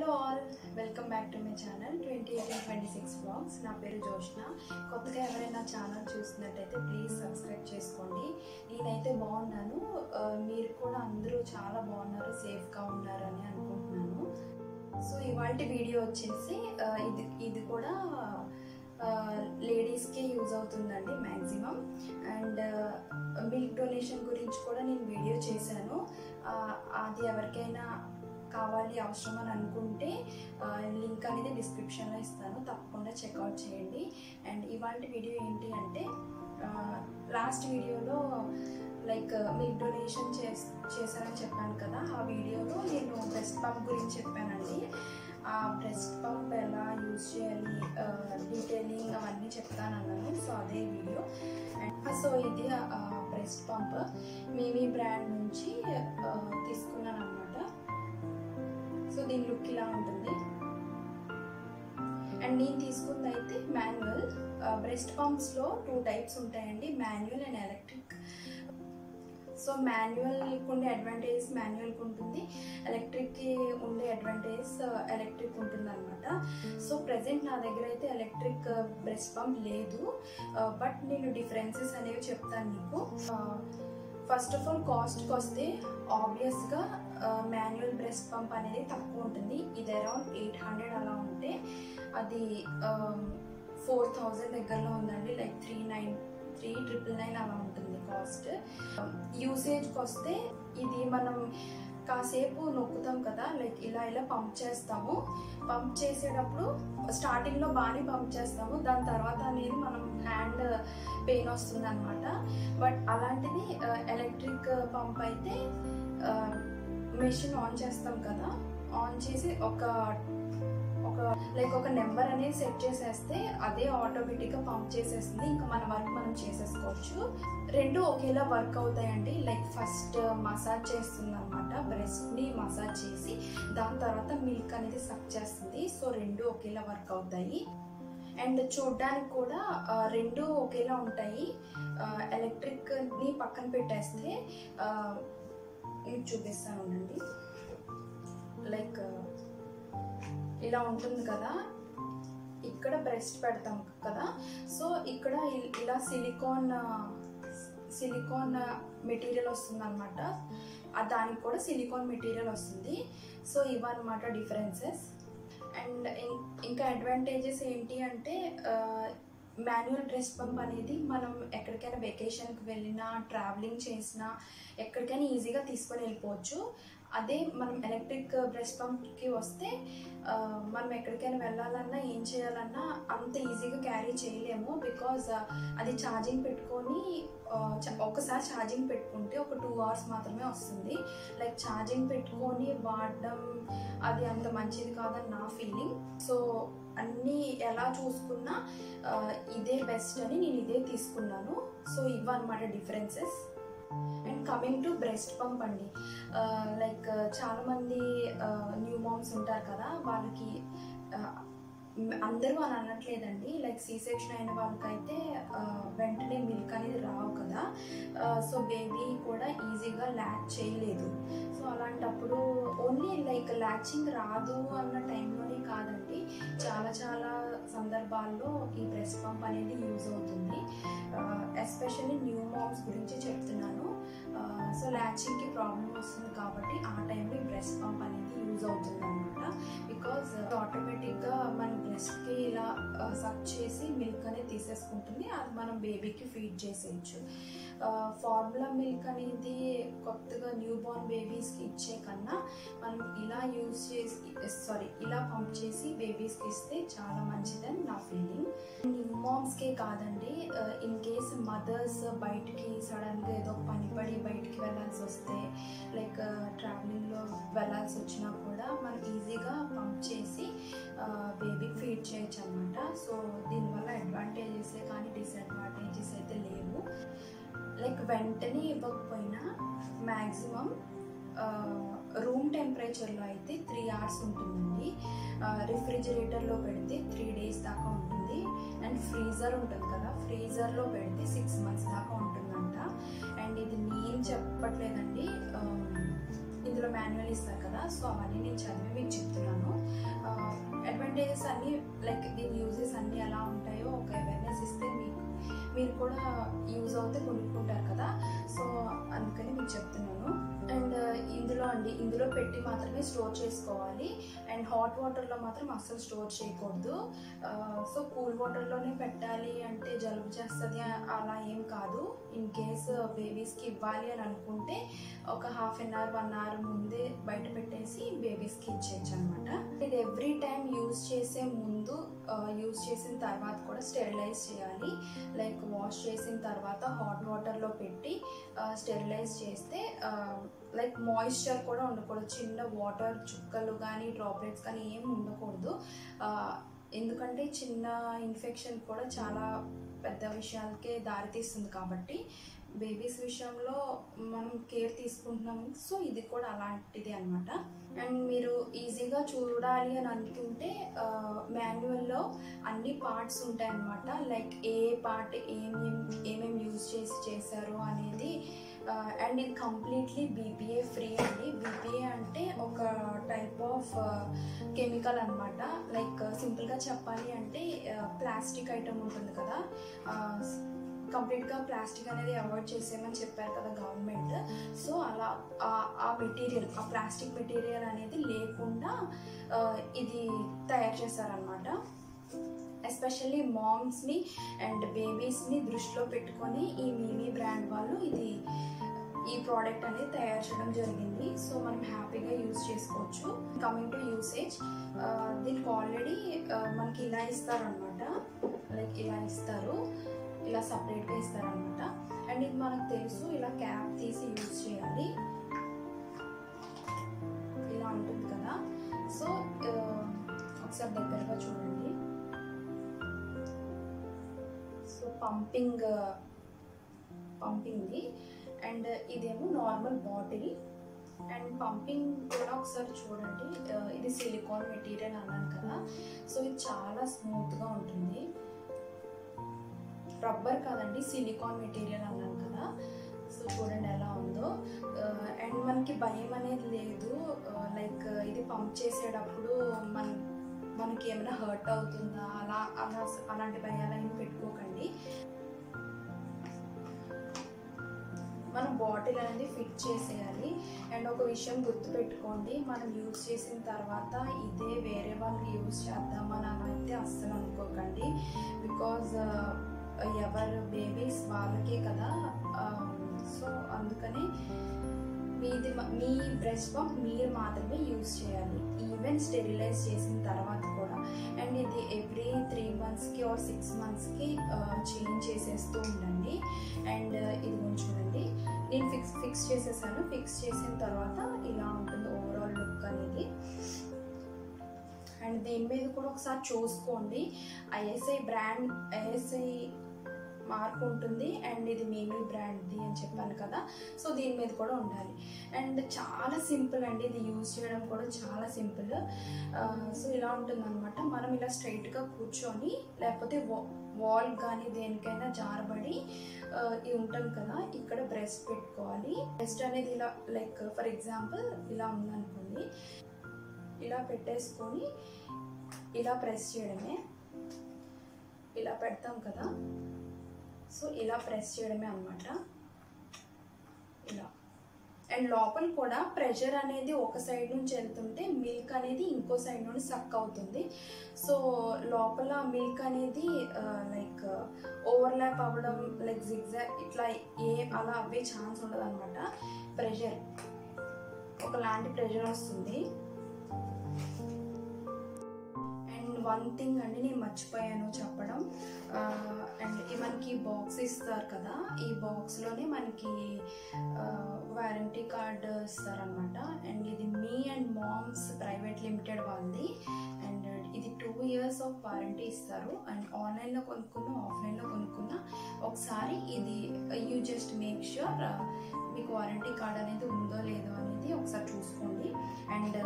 Hello all welcome back to my channel twenty eighteen twenty six blogs నా పేరు జోష్న. కొత్తగా ఎవరైనా ఛానల్ చూస్తున్నట్టయితే ప్లీజ్ సబ్స్క్రైబ్ చేసుకోండి. నేనైతే బాగున్నాను. మీరు కూడా అందరూ చాలా బాగున్నారు సేఫ్గా ఉన్నారని అనుకుంటున్నాను. సో ఇవాళ వీడియో వచ్చేసి ఇది ఇది కూడా లేడీస్కే యూజ్ అవుతుందండి మ్యాక్సిమం అండ్ మిల్క్ డొనేషన్ గురించి కూడా నేను వీడియో చేశాను. అది ఎవరికైనా కావాలి అవసరం అని అనుకుంటే లింక్ అనేది డిస్క్రిప్షన్లో ఇస్తాను. తప్పకుండా చెక్అవుట్ చేయండి. అండ్ ఇవాళ వీడియో ఏంటి అంటే లాస్ట్ వీడియోలో లైక్ మిల్క్ డొనేషన్ చేస్ చేశారని చెప్పాను కదా ఆ వీడియోలో నేను బ్రెస్ట్ పంప్ గురించి చెప్పానండి. ఆ బ్రెస్ట్ పంప్ ఎలా యూజ్ చేయాలి డీటెయిలింగ్ అవన్నీ చెప్తాను అన్నాను సో అదే వీడియో. అండ్ సో ఇది బ్రెస్ట్ పంప్. మేమీ బ్రాండ్ నుంచి తీసుకున్నాను అనమాట సో దీని లుక్ ఇలా ఉంటుంది. అండ్ నేను తీసుకుంది అయితే మాన్యువల్ బ్రెస్ట్ పంప్స్లో టూ టైప్స్ ఉంటాయండి మాన్యువల్ అండ్ ఎలక్ట్రిక్. సో మాన్యువల్కి ఉండే అడ్వాంటేజ్ మాన్యువల్కి ఉంటుంది ఎలక్ట్రిక్కి ఉండే అడ్వాంటేజ్ ఎలక్ట్రిక్ ఉంటుంది అనమాట సో ప్రజెంట్ నా దగ్గర అయితే ఎలక్ట్రిక్ బ్రెస్ట్ పంప్ లేదు బట్ నేను డిఫరెన్సెస్ అనేవి చెప్తాను మీకు. ఫస్ట్ ఆఫ్ ఆల్ కాస్ట్కి వస్తే ఆబ్వియస్గా మాన్యువల్ బ్రెస్ట్ పంప్ అనేది తక్కువ ఉంటుంది. ఇది అరౌండ్ ఎయిట్ హండ్రెడ్ అలా ఉంటే అది ఫోర్ థౌజండ్ దగ్గరలో ఉందండి. Like three nine three triple nine అలా ఉంటుంది కాస్ట్ యూసేజ్కి వస్తే ఇది మనం కాసేపు నొక్కుతాం కదా లైక్ ఇలా ఇలా పంప్ చేస్తాము. పంప్ చేసేటప్పుడు స్టార్టింగ్లో బాగానే పంప్ చేస్తాము. దాని తర్వాత అనేది మనం హ్యాండ్ పెయిన్ వస్తుంది అనమాట బట్ అలాంటిది ఎలక్ట్రిక్ పంప్ అయితే మెషిన్ ఆన్ చేస్తాం కదా. ఆన్ చేసి ఒక ఒక లైక్ ఒక నెంబర్ అనేది సెట్ చేసేస్తే అదే ఆటోమేటిక్గా పంప్ చేసేస్తుంది. ఇంకా మన వర్క్ మనం చేసేసుకోవచ్చు. రెండు ఒకేలా వర్క్ అవుతాయండి. లైక్ ఫస్ట్ మసాజ్ చేస్తుంది అనమాట బ్రెస్ట్ని మసాజ్ చేసి దాని తర్వాత మిల్క్ అనేది సక్ చేస్తుంది. సో రెండు ఒకేలా వర్క్ అవుతాయి. అండ్ చూడ్డానికి కూడా రెండు ఒకేలా ఉంటాయి. ఎలక్ట్రిక్ని పక్కన పెట్టేస్తే ఆ, మీకు చూపిస్తాను ఉండండి లైక్ ఇలా ఉంటుంది కదా. ఇక్కడ బ్రెస్ట్ పెడతాం కదా. సో ఇక్కడ ఇలా సిలికాన్ సిలికాన్ మెటీరియల్ వస్తుంది అనమాట దానికి కూడా సిలికాన్ మెటీరియల్ వస్తుంది. సో ఇవన్నమాట డిఫరెన్సెస్. అండ్ ఇంకా అడ్వాంటేజెస్ ఏంటి అంటే మాన్యువల్ డ్రెస్ పంప్ అనేది మనం ఎక్కడికైనా వెకేషన్కి వెళ్ళినా ట్రావెలింగ్ చేసినా ఎక్కడికైనా ఈజీగా తీసుకొని వెళ్ళిపోవచ్చు. అదే మనం ఎలక్ట్రిక్ బ్రెస్ట్ పంప్కి వస్తే మనం ఎక్కడికైనా వెళ్ళాలన్నా ఏం చేయాలన్నా అంత ఈజీగా క్యారీ చేయలేము బికాజ్ అది ఛార్జింగ్ పెట్టుకొని ఒకసారి ఛార్జింగ్ పెట్టుకుంటే ఒక టూ అవర్స్ మాత్రమే వస్తుంది. లైక్ ఛార్జింగ్ పెట్టుకొని వాడడం అది అంత మంచిది కాదని నా ఫీలింగ్ సో అన్నీ ఎలా చూసుకున్నా ఇదే బెస్ట్ అని నేను ఇదే తీసుకున్నాను. సో ఇవన్నమాట differences and coming to breast pump అండి. లైక్ చాలామంది న్యూ మామ్స్ ఉంటారు కదా వాళ్ళకి అందరూ అని అనట్లేదండి. లైక్ సీ సెక్షన్ అయిన వాళ్ళకైతే వెంటనే మిల్క్ అనేది రావు కదా. సో బేబీ కూడా ఈజీగా ల్యాచ్ చేయలేదు. సో అలాంటప్పుడు ఓన్లీ లైక్ ల్యాచింగ్ రాదు అన్న టైంలోనే కాదండి. చాలా చాలా సందర్భాల్లో ఈ బ్రెస్ట్ పంప్ అనేది యూజ్ అవుతుంది. ఎస్పెషల్లీ న్యూ మామ్స్ గురించి చెప్తున్నాను. సో ల్యాచింగ్కి ప్రాబ్లం వస్తుంది కాబట్టి ఆ టైంలో ఈ బ్రెస్ట్ పంప్ అనేది యూజ్ అవుతుంది అనమాట బికాజ్ ఆటోమేటిక్గా మన బ్రెస్ట్కి ఇలా uh, సక్ చేసి మిల్క్ అనేది తీసేసుకుంటుంది. అది మనం బేబీకి ఫీడ్ చేసేయచ్చు. ఫార్ములా మిల్క్ అనేది కొత్తగా న్యూ బోర్న్ బేబీస్కి ఇచ్చే కన్నా మనం ఇలా యూజ్ చేసి సారీ ఇలా పంప్ చేసి బేబీస్కి ఇస్తే చాలా మంచిదని నా ఫీలింగ్ న్యూ మామ్స్కే కాదండి ఇన్ కేస్ మదర్స్ బయటికి సడన్గా ఏదో పని పడి బయటికి వెళ్ళాల్సి వస్తే లైక్ ట్రావెలింగ్లో వెళ్ళాల్సి వచ్చినా కూడా మనం ఈజీగా పంప్ చేసి బేబీకి ఫీడ్ చేయొచ్చు అనమాట సో దీనివల్ల అడ్వాంటేజెస్ కానీ డిసడ్వాంటేజెస్ అయితే లేవు. లైక్ వెంటనే ఇవ్వకపోయినా మ్యాక్సిమం రూమ్ టెంపరేచర్లో అయితే త్రీ అవర్స్ ఉంటుందండి. రిఫ్రిజిరేటర్లో పెడితే త్రీ డేస్ దాకా ఉంటుంది. అండ్ ఫ్రీజర్ ఉంటుంది కదా ఫ్రీజర్లో పెడితే సిక్స్ మంత్స్ దాకా ఉంటుందంట. అండ్ ఇది నేను చెప్పట్లేదండి. ఇందులో మాన్యువల్ ఇస్తారు కదా సో అవన్నీ నేను చదివి మీకు చెప్తున్నాను. అడ్వాంటేజెస్ అన్నీ లైక్ దీని యూజెస్ అన్నీ ఎలా ఉంటాయో ఒక అవేర్నెస్ ఇస్తే మీకు మీరు కూడా యూజ్ అవుతే కొనుక్కుంటారు కదా. సో అందుకని మీకు చెప్తున్నాను. అండ్ uh, ఇందులో అండి ఇందులో పెట్టి మాత్రమే స్టోర్ చేసుకోవాలి. అండ్ హాట్ వాటర్లో మాత్రం అస్సలు స్టోర్ చేయకూడదు. Uh, సో కూల్ వాటర్లోనే పెట్టాలి అంటే జలుబు చేస్తుంది అలా ఏం కాదు. ఇన్ కేస్ బేబీస్కి ఇవ్వాలి అని అనుకుంటే ఒక half an hour one hour ముందే బయట పెట్టేసి బేబీస్కి ఇచ్చేయచ్చు అనమాట ఇది ఎవ్రీ టైం యూజ్ చేసే ముందు uh, యూజ్ చేసిన తర్వాత కూడా స్టెరిలైజ్ చేయాలి. లైక్ వాష్ చేసిన తర్వాత హాట్ వాటర్లో పెట్టి స్టెరిలైజ్ చేస్తే లైక్ మాయిశ్చర్ కూడా ఉండకూడదు. చిన్న వాటర్ చుక్కలు కానీ డ్రాప్లెట్స్ కానీ ఏం ఉండకూడదు. ఎందుకంటే చిన్న ఇన్ఫెక్షన్ కూడా చాలా పెద్ద విషయాలకే దారితీస్తుంది కాబట్టి బేబీస్ విషయంలో మనం కేర్ తీసుకుంటున్నాం సో ఇది కూడా అలాంటిది అనమాట అండ్ మీరు ఈజీగా చూడాలి అని అనుకుంటే మాన్యువల్లో అన్ని పార్ట్స్ ఉంటాయి అన్నమాట లైక్ ఏ పార్ట్ ఏమేం ఏమేమి యూజ్ చేసి చేశారు అనేది అండ్ ఇది కంప్లీట్లీ బీపీఏ ఫ్రీ అండి. బీపీఏ అంటే ఒక టైప్ ఆఫ్ కెమికల్ అనమాట లైక్ సింపుల్గా చెప్పాలి అంటే ప్లాస్టిక్ ఐటమ్ ఉంటుంది కదా కంప్లీట్గా ప్లాస్టిక్ అనేది అవాయిడ్ చేసేయమని చెప్పారు కదా గవర్నమెంట్. సో అలా ఆ- మెటీరియల్ ఆ ప్లాస్టిక్ మెటీరియల్ అనేది లేకుండా ఇది తయారు చేశారనమాట ఎస్పెషల్లీ మామ్స్ని అండ్ బేబీస్ని దృష్టిలో పెట్టుకొని ఈ మీమీ బ్రాండ్ వాళ్ళు ఇది ఈ ప్రోడక్ట్ అనేది తయారు చేయడం జరిగింది. సో మనం హ్యాపీగా యూజ్ చేసుకోవచ్చు. కమింగ్ టు యూసేజ్ దీనికి ఆల్రెడీ మనకి ఇలా ఇస్తారనమాట లైక్ ఇలా ఇస్తారు ఇలా సపరేట్గా ఇస్తారనమాట అండ్ ఇది మనకు తెలుసు ఇలా క్యాప్ తీసి యూజ్ చేయాలి. పంపింగ్ పంపింగ్ది. అండ్ ఇదేమో నార్మల్ బాటిల్. అండ్ పంపింగ్ కూడా ఒకసారి చూడండి. ఇది సిలికాన్ మెటీరియల్ అన్నాను కదా. సో ఇది చాలా స్మూత్గా ఉంటుంది. రబ్బర్ కాదండి సిలికాన్ మెటీరియల్ అన్నాను కదా. సో చూడండి ఎలా ఉందో. అండ్ మనకి భయం అనేది లేదు. లైక్ ఇది పంప్ చేసేటప్పుడు మన మనకి ఏమైనా హర్ట్ అవుతుందా? అలా అలా అలాంటి భయాలు ఏమి పెట్టుకోకండి. మనం బాటిల్ అనేది ఫిట్ చేసేయాలి. అండ్ ఒక విషయం గుర్తుపెట్టుకోండి మనం యూజ్ చేసిన తర్వాత ఇదే వేరే వాళ్ళకి యూజ్ చేద్దామని అయితే అస్సలు అనుకోకండి. బికాజ్ ఎవరు బేబీస్ వాళ్ళకే కదా సో అందుకని మీది మీ బ్రెస్ట్ పంప్ మీరు మాత్రమే యూజ్ చేయాలి. ఈవెన్ స్టెరిలైజ్ చేసిన తర్వాత కూడా. అండ్ ఇది ఎవ్రీ త్రీ మంత్స్కి ఆర్ సిక్స్ మంత్స్కి చేంజ్ చేసేస్తూ ఉండండి. అండ్ ఇది ఉంచుకోండి. నేను ఫిక్స్ ఫిక్స్ చేసేసాను. ఫిక్స్ చేసిన తర్వాత ఇలా ఉంటుంది ఓవరాల్ లుక్ అనేది. అండ్ దీని మీద కూడా ఒకసారి చూసుకోండి. ఐఎస్ఐ బ్రాండ్ ఐఎస్ఐ మార్క్ ఉంటుంది అండ్ ఇది మేమీ బ్రాండ్ది అని చెప్పాను కదా. సో దీని మీద కూడా ఉండాలి. అండ్ చాలా సింపుల్ అండి ఇది యూజ్ చేయడం కూడా చాలా సింపుల్. సో ఇలా ఉంటుంది అనమాట మనం ఇలా స్ట్రైట్గా కూర్చొని లేకపోతే వాల్ కానీ దేనికైనా జారబడి ఇది ఉంటుంది కదా ఇక్కడ బ్రెస్ట్ పెట్టుకోవాలి. బ్రెస్ట్ అనేది ఇలా లైక్ ఫర్ ఎగ్జాంపుల్ ఇలా ఉందనుకోండి. ఇలా పెట్టేసుకొని ఇలా ప్రెస్ చేయడమే. ఇలా పెడతాం కదా. సో ఇలా ప్రెస్ చేయడమే అనమాట ఇలా. అండ్ లోపల కూడా ప్రెషర్ అనేది ఒక సైడ్ నుంచి వెళ్తుంటే మిల్క్ అనేది ఇంకో సైడ్ నుండి సక్ అవుతుంది. సో లోపల మిల్క్ అనేది లైక్ ఓవర్లాప్ అవ్వడం లైక్ జిగ్జాగ్ ఇట్లా ఏ అలా అవ్వే ఛాన్స్ ఉండదు అనమాట ప్రెషర్. ఒకలాంటి ప్రెషర్ వస్తుంది. వన్ థింగ్ అండి నేను మర్చిపోయాను చెప్పడం. అండ్ మనకి బాక్స్ ఇస్తారు కదా ఈ బాక్స్లోనే మనకి వారంటీ కార్డ్ ఇస్తారనమాట అండ్ ఇది me and moms private limited వాళ్ళది. అండ్ ఇది టూ ఇయర్స్ ఆఫ్ వారంటీ ఇస్తారు. అండ్ ఆన్లైన్లో కొనుక్కున్నా ఆఫ్లైన్లో కొనుక్కున్నా ఒకసారి ఇది యూ జస్ట్ మేక్ ష్యూర్ మీకు వారంటీ కార్డ్ అనేది ఉందో లేదో అనేది ఒకసారి చూసుకోండి. అండ్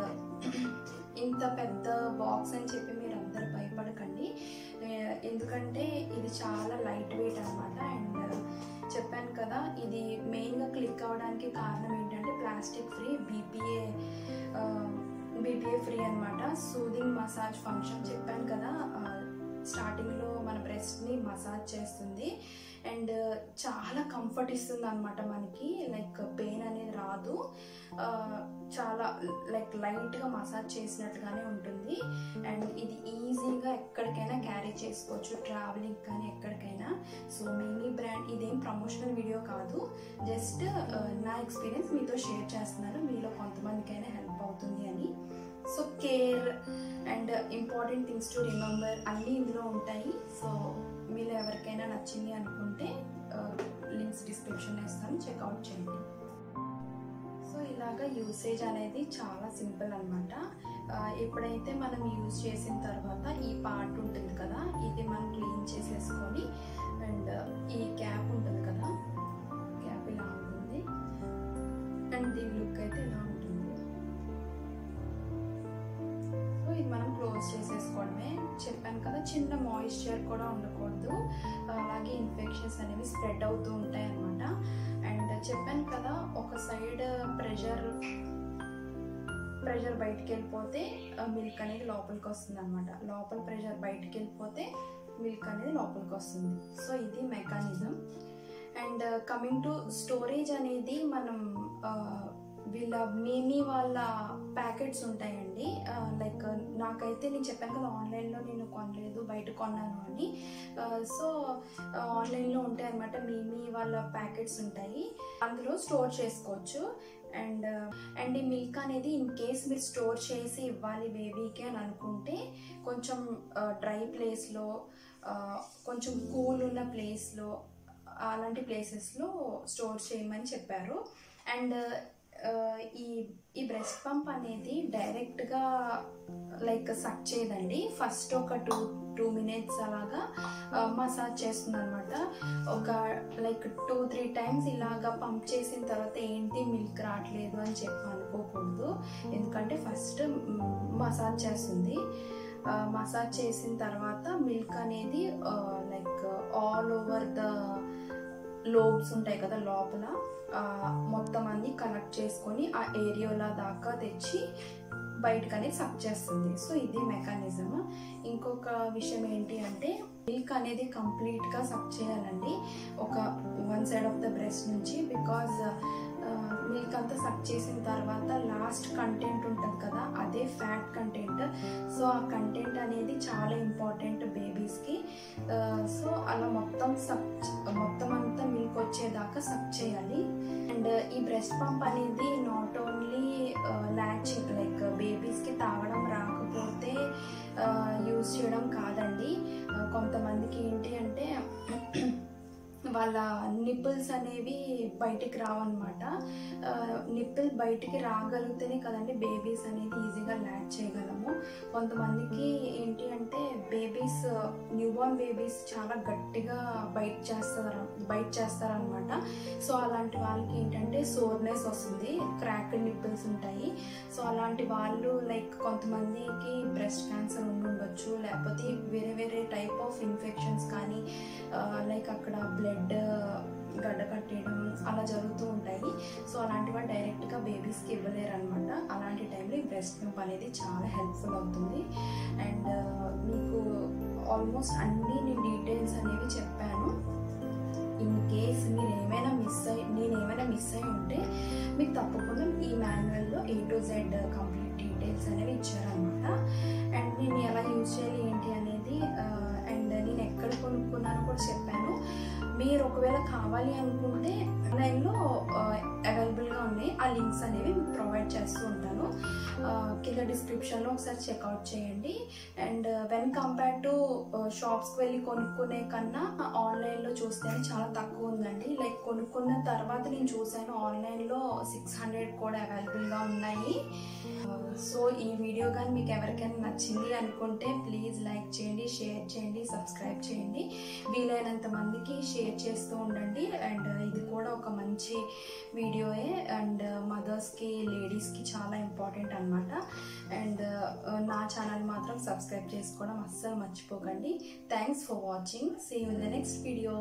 ఇంత పెద్ద బాక్స్ అని చెప్పి మీరు ఎందుకంటే ఇది చాలా లైట్ వెయిట్ అనమాట అండ్ చెప్పాను కదా ఇది మెయిన్గా క్లిక్ అవ్వడానికి కారణం ఏంటంటే plastic free BPA BPA free అనమాట సూదింగ్ మసాజ్ ఫంక్షన్ చెప్పాను కదా uh, స్టార్టింగ్లో మన బ్రెస్ట్ని మసాజ్ చేస్తుంది. అండ్ చాలా కంఫర్ట్ ఇస్తుంది అనమాట మనకి. లైక్ పెయిన్ అనేది రాదు. చాలా లైక్ లైట్గా మసాజ్ చేసినట్టుగానే ఉంటుంది. అండ్ ఇది ఈజీగా ఎక్కడికైనా క్యారీ చేసుకోవచ్చు. ట్రావెలింగ్ కానీ ఎక్కడికైనా. సో మినీ బ్రాండ్ ఇదేం ప్రమోషనల్ వీడియో కాదు. జస్ట్ నా ఎక్స్పీరియన్స్ మీతో షేర్ చేస్తున్నాను. మీలో కొంతమందికైనా హెల్ప్ అవుతుంది అని. So care and important things to remember అన్నీ ఇందులో ఉంటాయి. సో మీరు ఎవరికైనా నచ్చింది అనుకుంటే లింక్స్ డిస్క్రిప్షన్ ఇస్తాను. చెక్అవుట్ చేయండి. సో ఇలాగ యూసేజ్ అనేది చాలా సింపుల్ అనమాట ఎప్పుడైతే మనం యూజ్ చేసిన తర్వాత ఈ పార్ట్ ఉంటుంది కదా ఇది మనం క్లీన్ చేసేసుకొని అండ్ ఈ క్యాప్ ఉంటుంది కదా క్యాప్ ఇలా ఉంటుంది. అండ్ దీని లుక్ అయితే ఇలా ఇది మనం క్లోజ్ చేసేసుకోవడమే. చెప్పాను కదా చిన్న మాయిశ్చర్ కూడా ఉండకూడదు. అలాగే ఇన్ఫెక్షన్స్ అనేవి స్ప్రెడ్ అవుతూ ఉంటాయి అనమాట అండ్ చెప్పాను కదా ఒక సైడ్ ప్రెషర్ ప్రెషర్ బయటికి వెళ్ళిపోతే మిల్క్ అనేది లోపలికి వస్తుంది అనమాట లోపల ప్రెషర్ బయటికి వెళ్ళిపోతే మిల్క్ అనేది లోపలికి వస్తుంది. సో ఇది mechanism and coming to storage అనేది మనం వీళ్ళ మేమీ వాళ్ళ ప్యాకెట్స్ ఉంటాయండి. లైక్ నాకైతే నేను చెప్పాను కదా ఆన్లైన్లో నేను కొనలేదు బయట కొన్నాను అని. సో ఆన్లైన్లో ఉంటాయి అనమాట మేమీ వాళ్ళ ప్యాకెట్స్ ఉంటాయి. అందులో స్టోర్ చేసుకోవచ్చు. అండ్ అండ్ ఈ మిల్క్ అనేది ఇన్ కేస్ మీరు స్టోర్ చేసి ఇవ్వాలి బేబీకి అని అనుకుంటే కొంచెం డ్రై ప్లేస్లో కొంచెం కూల్ ఉన్న ప్లేస్లో అలాంటి ప్లేసెస్లో స్టోర్ చేయమని చెప్పారు. అండ్ ఈ ఈ బ్రెస్ట్ పంప్ అనేది డైరెక్ట్గా లైక్ సక్ చేయదండి. ఫస్ట్ ఒక టూ టూ మినిట్స్ అలాగా మసాజ్ చేస్తుంది అనమాట ఒక లైక్ టూ త్రీ టైమ్స్ ఇలాగా పంప్ చేసిన తర్వాత ఏంటి మిల్క్ రావట్లేదు అని చెప్పి అనుకోకూడదు. ఎందుకంటే ఫస్ట్ మసాజ్ చేస్తుంది. మసాజ్ చేసిన తర్వాత మిల్క్ అనేది like all over the lobes ఉంటాయి కదా లోపల మొత్తం అన్ని కనెక్ట్ చేసుకొని ఆ ఏరియోలా దాకా తెచ్చి బయటకు అనేది సక్ చేస్తుంది. సో ఇది మెకానిజం ఇంకొక విషయం ఏంటి అంటే మిల్క్ అనేది కంప్లీట్గా సక్ చేయాలండి. ఒక one side of the breast నుంచి బికాజ్ మిల్క్ అంతా సక్ చేసిన తర్వాత లాస్ట్ కంటెంట్ ఉంటుంది కదా అదే ఫ్యాట్ కంటెంట్ సో ఆ కంటెంట్ అనేది చాలా ఇంపార్టెంట్ బేబీస్కి సో అలా మొత్తం సక్ మొత్తం అంతా మిల్క్ వచ్చేదాకా సక్ చేయాలి. అండ్ ఈ బ్రెస్ట్ పంప్ అనేది నాట్ ఓన్లీ ల్యాచింగ్ లైక్ బేబీస్కి తాగడం రాకపోతే యూజ్ చేయడం కాదండి. కొంతమందికి ఏంటి అంటే వాళ్ళ నిప్పుల్స్ అనేవి బయటికి రావన్నమాట. నిప్పుల్ బయటికి రాగలిగితేనే కదండి బేబీస్ అనేది ఈజీగా ల్యాచ్ చేయగలము. కొంతమందికి ఏంటి అంటే బేబీస్ న్యూబార్న్ బేబీస్ చాలా గట్టిగా బైట్ చేస్తారు బైట్ చేస్తారనమాట సో అలాంటి వాళ్ళకి ఏంటంటే సోర్నెస్ వస్తుంది క్రాక్ నిప్పుల్స్ ఉంటాయి. సో అలాంటి వాళ్ళు లైక్ కొంతమందికి బ్రెస్ట్ క్యాన్సర్ ఉండి ఉండొచ్చు లేకపోతే వేరే వేరే టైప్ ఆఫ్ ఇన్ఫెక్షన్స్ కానీ లైక్ అక్కడ బ్లడ్ గడ్డ కట్టేయడం అలా జరుగుతూ ఉంటాయి. సో అలాంటి వాళ్ళు డైరెక్ట్గా బేబీస్కి ఇవ్వలేరు అనమాట అలాంటి టైంలో ఈ బ్రెస్ట్ పంప్ అనేది చాలా హెల్ప్ఫుల్ అవుతుంది. అండ్ మీకు ఆల్మోస్ట్ అన్నీ నేను డీటెయిల్స్ అనేవి చెప్పాను. ఇన్ కేస్ మీరు ఏమైనా మిస్ అయ్యి నేను ఏమైనా మిస్ అయి ఉంటే మీకు తప్పకుండా ఈ మాన్యువల్లో A to Z complete details అనేవి ఇచ్చారనమాట. అండ్ నేను ఎలా యూజ్ చేయాలి ఏంటి అనేది అండ్ నేను ఎక్కడ కొనుక్కున్నాను కూడా చెప్పాను. మీరు ఒకవేళ కావాలి అనుకుంటే ఆన్లైన్లో అవైలబుల్గా ఉన్నాయి. ఆ లింక్స్ అనేవి ప్రొవైడ్ చేస్తూ ఉంటాను. కింద డిస్క్రిప్షన్లో ఒకసారి చెక్అవుట్ చేయండి. అండ్ వెన్ కంపేర్ టు షాప్స్కి వెళ్ళి కొనుక్కునే కన్నా ఆన్లైన్లో చూస్తేనే చాలా తక్కువ ఉందండి. లైక్ కొనుక్కున్న తర్వాత నేను చూశాను ఆన్లైన్లో సిక్స్ హండ్రెడ్ కూడా అవైలబుల్గా ఉన్నాయి. సో ఈ వీడియో కానీ మీకు ఎవరికైనా నచ్చింది అనుకుంటే ప్లీజ్ లైక్ చేయండి షేర్ చేయండి సబ్స్క్రైబ్ చేయండి. వీలైనంత మందికి షేర్ చేస్తూ ఉండండి. అండ్ ఇది కూడా ఒక మంచి వీడియోయే. అండ్ uh, మదర్స్కి లేడీస్కి చాలా ఇంపార్టెంట్ అనమాట అండ్ uh, నా ఛానల్ మాత్రం సబ్స్క్రైబ్ చేసుకోవడం అస్సలు మర్చిపోకండి. Thanks for watching see in the next video